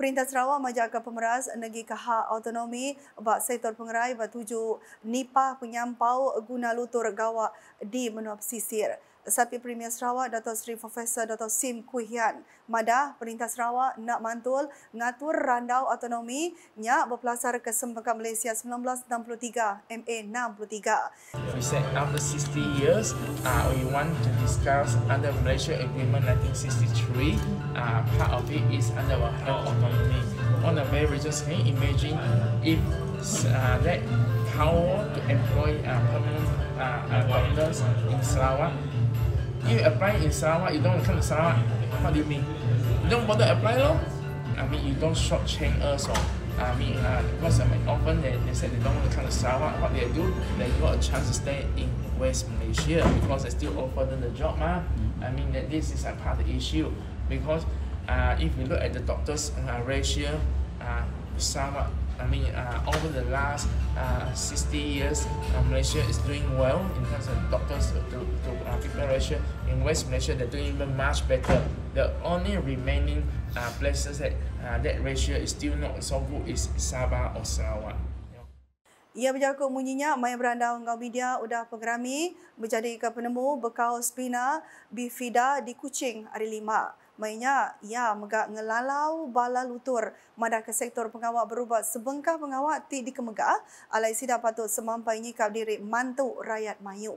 Perintah Sarawak menjaga pemeras negeri kaha autonomi bak sektor pengerai bertuju nipah penyampau guna lutur gawak di menua pesisir. Sapi Premier Sarawak Dato' Seri Profesor Dato' Sim Kuihian madah Perintah Sarawak nak mantul ngatur randau autonomi nyak berpelasar ke Sempangkat Malaysia 1963 MA 63. We said after 60 years, uh, we want to discuss under Malaysia Agreement 1963. Uh, part of it is under our health autonomy. On a very recent scale, imagine if uh, that power to employ uh, permanent uh, uh, doctors in Sarawak you apply in Sarawak, you don't come to Sarawak, what do you mean? You don't bother apply law? I mean, you don't shortchange us or I mean, uh, because I mean, often they, they said they don't want to come to Sarawak. What they do, they got a chance to stay in West Malaysia because they still offer them the job. Ma. I mean, that this is a part of the issue because uh, if you look at the doctors uh, ratio, uh, Sarawak I mean, uh, over the last uh, 60 years, uh, Malaysia is doing well in terms of doctors to, to uh, people ratio. In West Malaysia, they're doing even much better. The only remaining uh, places that uh, that ratio is still not so good is Sabah or Sarawak. Ia berjaga munyinya mai beranda ngau media udah pengerami menjadi penemu bekau spina bifida di Kuching hari lima. Mainnya ia megak ngelalau bala lutur madah ke sektor pengawak berubah sebengkah pengawak ti di kemegah alai sida patut semampai nyikap diri mantu rakyat mayu.